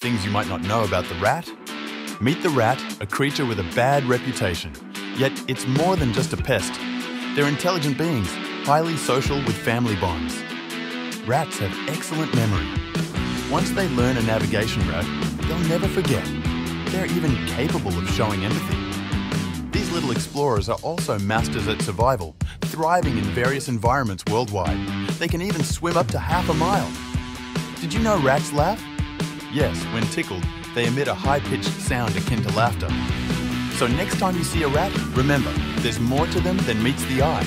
Things you might not know about the rat? Meet the rat, a creature with a bad reputation. Yet it's more than just a pest. They're intelligent beings, highly social with family bonds. Rats have excellent memory. Once they learn a navigation route, they'll never forget. They're even capable of showing empathy. These little explorers are also masters at survival, thriving in various environments worldwide. They can even swim up to half a mile. Did you know rats laugh? Yes, when tickled, they emit a high pitched sound akin to laughter. So next time you see a rat, remember, there's more to them than meets the eye.